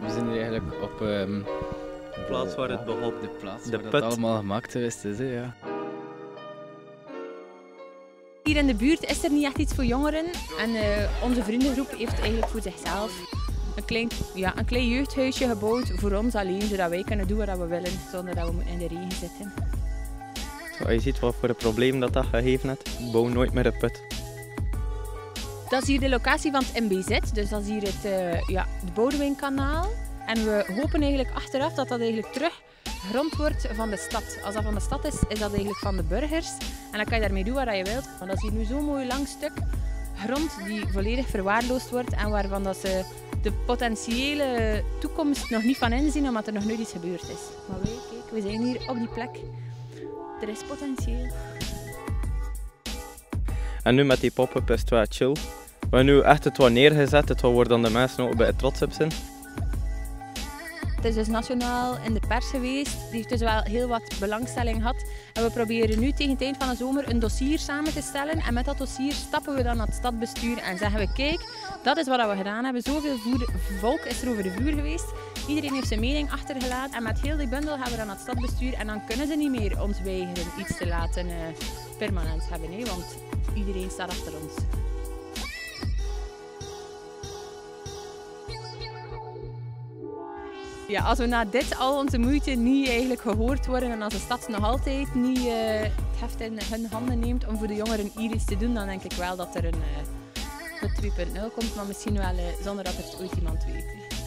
eigenlijk op ehm, De plaats waar het begon. de plaats De waar allemaal gemaakt geweest is. Hè, ja. Hier in de buurt is er niet echt iets voor jongeren. En eh, onze vriendengroep heeft eigenlijk voor zichzelf een klein, ja, een klein jeugdhuisje gebouwd voor ons alleen, zodat wij kunnen doen wat we willen, zonder dat we in de regen zitten. Zo, je ziet wat voor een probleem dat dat gegeven heeft. Bouw nooit meer een put. Dat is hier de locatie van het MBZ, dus dat is hier het, eh ja, het Boudewijnkanaal. En we hopen eigenlijk achteraf dat dat eigenlijk terug grond wordt van de stad. Als dat van de stad is, is dat eigenlijk van de burgers. En dan kan je daarmee doen wat je wilt. Maar dat is hier nu zo'n mooi lang stuk grond die volledig verwaarloosd wordt en waarvan dat ze de potentiële toekomst nog niet van inzien, omdat er nog nooit iets gebeurd is. Maar wij, kijk, we zijn hier op die plek. Er is potentieel. En nu met die pop-up is het wel chill. We hebben nu echt het wat neergezet, het wat waar dan de mensen ook bij het trots op zijn. Het is dus nationaal in de pers geweest. Die heeft dus wel heel wat belangstelling gehad. En we proberen nu tegen het eind van de zomer een dossier samen te stellen. En met dat dossier stappen we dan naar het stadbestuur en zeggen we: Kijk, dat is wat we gedaan hebben. Zoveel voer- volk is er over de vuur geweest. Iedereen heeft zijn mening achtergelaten. En met heel die bundel gaan we dan het stadbestuur. En dan kunnen ze niet meer ons weigeren iets te laten eh, permanent hebben. Want iedereen staat achter ons. Ja, als we na dit al onze moeite niet eigenlijk gehoord worden en als de stad nog altijd niet eh, het heft in hun handen neemt om voor de jongeren iets te doen, dan denk ik wel dat er een uh, 2.0 komt, maar misschien wel eh, zonder dat er ooit iemand weet.